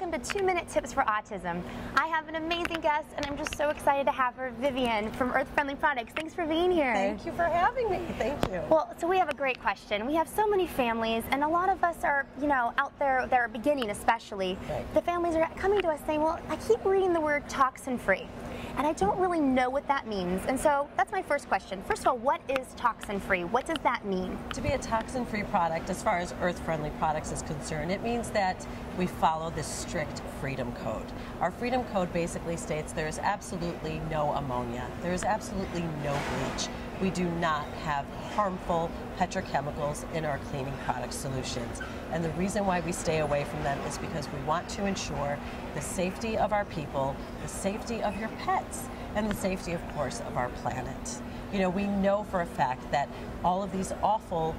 welcome to Two Minute Tips for Autism. I have an amazing guest, and I'm just so excited to have her, Vivian from Earth Friendly Products. Thanks for being here. Thank you for having me. Thank you. Well, so we have a great question. We have so many families, and a lot of us are, you know, out there, they're beginning especially. Right. The families are coming to us saying, well, I keep reading the word toxin free and I don't really know what that means. And so that's my first question. First of all, what is toxin free? What does that mean? To be a toxin free product, as far as earth friendly products is concerned, it means that we follow this strict freedom code. Our freedom code basically states there is absolutely no ammonia, there is absolutely no bleach. We do not have harmful petrochemicals in our cleaning product solutions. And the reason why we stay away from them is because we want to ensure the safety of our people, the safety of your pets, and the safety, of course, of our planet. You know, we know for a fact that all of these awful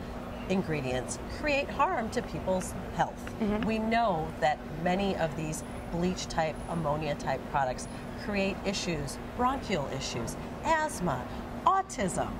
ingredients create harm to people's health. Mm-hmm. We know that many of these bleach type, ammonia type products create issues, bronchial issues, asthma, autism.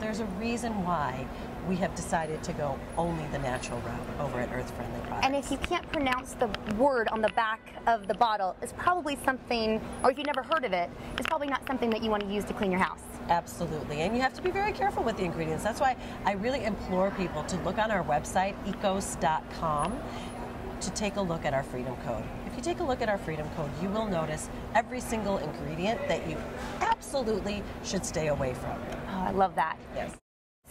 There's a reason why we have decided to go only the natural route over at Earth Friendly Products. And if you can't pronounce the word on the back of the bottle, it's probably something, or if you've never heard of it, it's probably not something that you want to use to clean your house. Absolutely, and you have to be very careful with the ingredients. That's why I really implore people to look on our website, ecos.com, to take a look at our Freedom Code. If you take a look at our Freedom Code, you will notice every single ingredient that you absolutely should stay away from. Oh, I love that. Yes.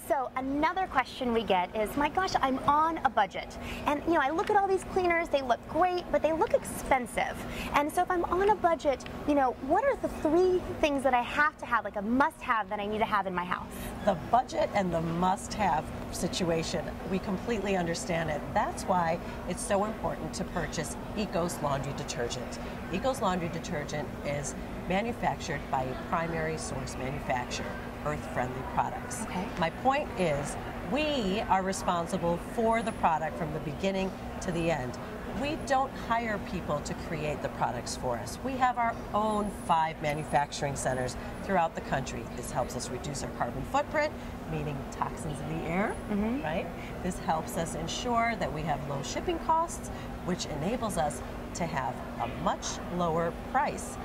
So another question we get is, my gosh, I'm on a budget. And you know, I look at all these cleaners, they look great, but they look expensive. And so if I'm on a budget, you know, what are the three things that I have to have, like a must have that I need to have in my house? The budget and the must have situation, we completely understand it. That's why it's so important to purchase Ecos Laundry Detergent. Ecos Laundry Detergent is manufactured by a primary source manufacturer earth-friendly products. Okay. My point is, we are responsible for the product from the beginning to the end. We don't hire people to create the products for us. We have our own five manufacturing centers throughout the country. This helps us reduce our carbon footprint, meaning toxins in the air, mm -hmm. right? This helps us ensure that we have low shipping costs, which enables us to have a much lower price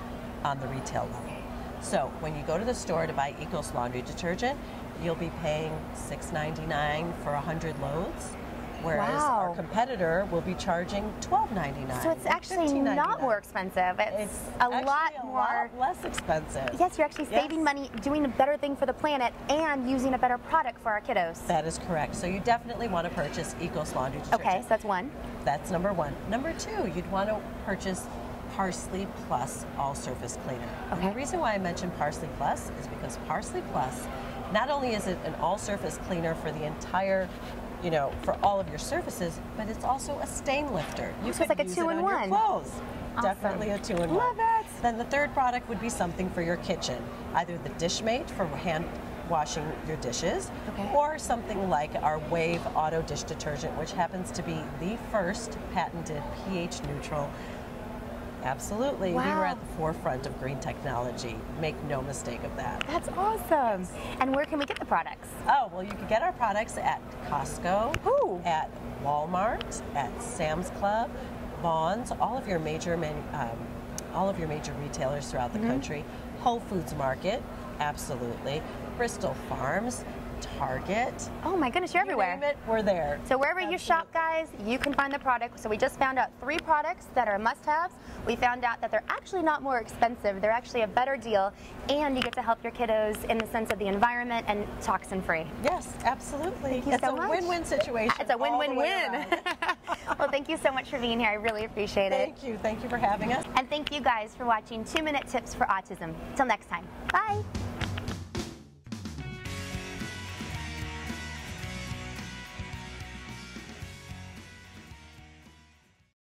on the retail level. So when you go to the store to buy Ecos laundry detergent, you'll be paying $6.99 for 100 loads. Whereas wow. our competitor will be charging $12.99. So it's actually not more expensive. It's, it's a lot a more lot less expensive. Yes, you're actually yes. saving money, doing a better thing for the planet, and using a better product for our kiddos. That is correct. So you definitely want to purchase Ecos laundry detergent. Okay, so that's one. That's number one. Number two, you'd want to purchase Parsley Plus All Surface Cleaner. Okay. And the reason why I mentioned Parsley Plus is because Parsley Plus, not only is it an all surface cleaner for the entire you know, for all of your surfaces, but it's also a stain lifter. You so could it's like a two in one. clothes. Awesome. Definitely a two in one. Love it. Then the third product would be something for your kitchen, either the Dishmate for hand washing your dishes, okay. or something like our Wave Auto Dish Detergent, which happens to be the first patented pH neutral Absolutely. Wow. We were at the forefront of green technology. Make no mistake of that. That's awesome. Yes. And where can we get the products? Oh, well, you can get our products at Costco, Ooh. at Walmart, at Sam's Club, Vons, all of your major um, all of your major retailers throughout the mm -hmm. country. Whole Foods Market, absolutely. Bristol Farms, Target. Oh my goodness, you're you everywhere. It, we're there. So wherever Absolutely. you shop, guys, you can find the product. So we just found out three products that are must-haves. We found out that they're actually not more expensive. They're actually a better deal, and you get to help your kiddos in the sense of the environment and toxin-free. Yes, absolutely. Thank you it's so a win-win situation. It's a win-win-win. well, thank you so much for being here. I really appreciate it. Thank you. Thank you for having us. And thank you guys for watching Two Minute Tips for Autism. Till next time. Bye.